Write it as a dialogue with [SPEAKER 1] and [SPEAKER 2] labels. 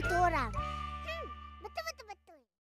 [SPEAKER 1] kita orang.